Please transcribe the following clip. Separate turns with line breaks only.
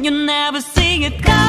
you never see it coming.